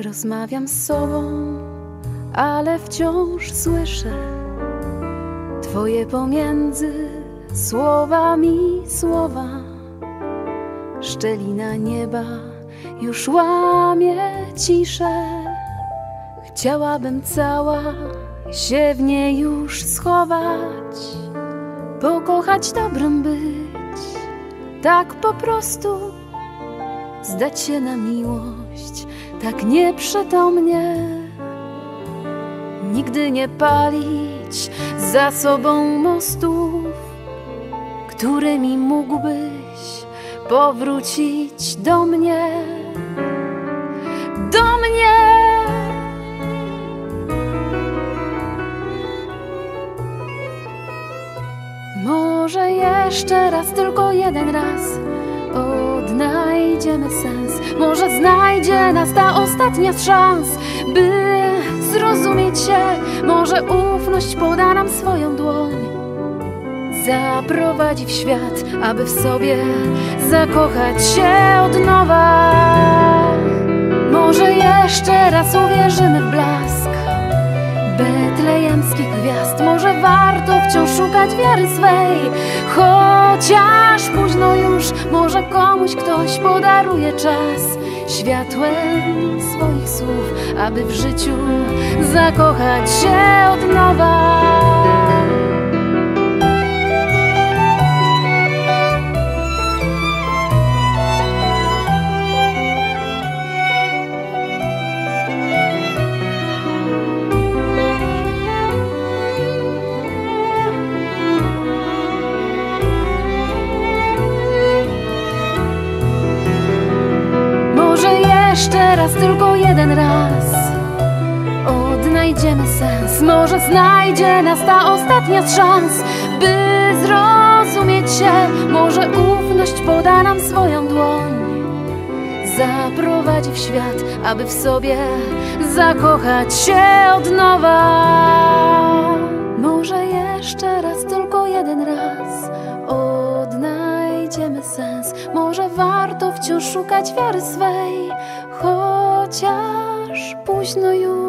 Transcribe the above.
Rozmawiam z sobą, ale wciąż słyszę Twoje pomiędzy słowami słowa. Szczelina nieba już łamie ciszę. Chciałabym cała się w niej już schować, pokochać dobrym być, tak po prostu zdać się na miłość, tak nieprzytomnie, nigdy nie palić za sobą mostów, którymi mógłbyś powrócić do mnie, do mnie. Może jeszcze raz, tylko odnajdziemy sens. Może znajdzie nas ta ostatnia szans, by zrozumieć się. Może ufność poda nam swoją dłoń, zaprowadzi w świat, aby w sobie zakochać się od nowa. Może jeszcze raz uwierzymy w blask betlejemskich szukać wiary swej, chociaż późno już, może komuś ktoś podaruje czas światłem swoich słów, aby w życiu zakochać się od nowa. Jeszcze raz, tylko jeden raz. Odnajdziemy sens Może znajdzie nas ta ostatnia szans. By zrozumieć się Może ufność poda nam swoją dłoń. Zaprowadzi w świat, aby w sobie zakochać się od nowa. Może jeszcze raz, tylko jeden raz. Odnajdziemy sens Może warto wciąż szukać wiary swej нужную